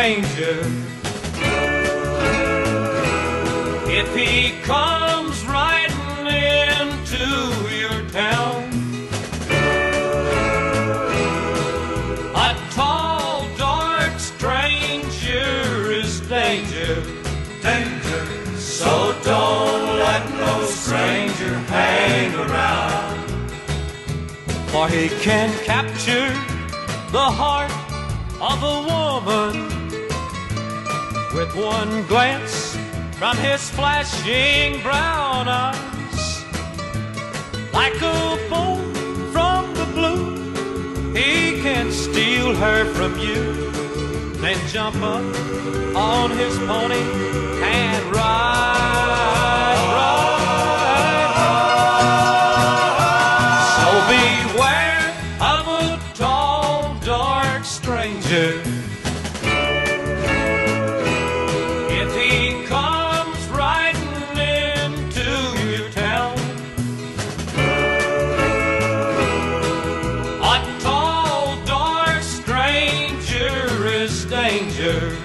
stranger. If he comes riding into your town, a tall, dark stranger is danger, danger. So don't let no stranger hang around, for he can capture the heart of a woman with one glance from his flashing brown eyes. Like a bolt from the blue, he can steal her from you. Then jump up on his pony and ride, ride, ride. So beware of a tall, dark stranger. Danger.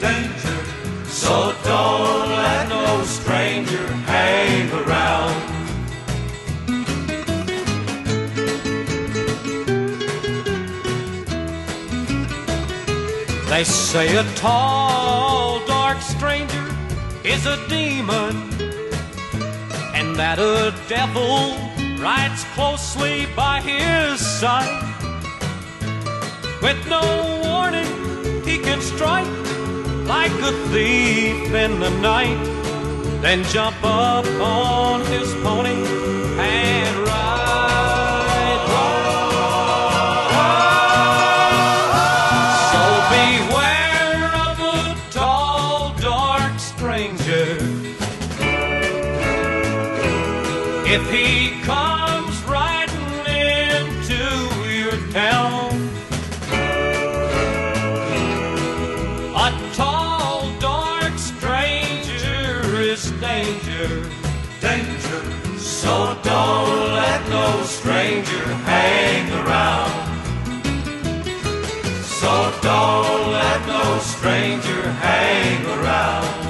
danger, So don't let no stranger hang around. They say a tall, dark stranger is a demon, and that a devil rides closely by his side. With no warning, he can strike like a thief in the night, then jump up on his pony and ride, ride, ride. So beware of a tall, dark stranger. If he comes danger. danger, So don't let no stranger hang around. So don't let no stranger hang around.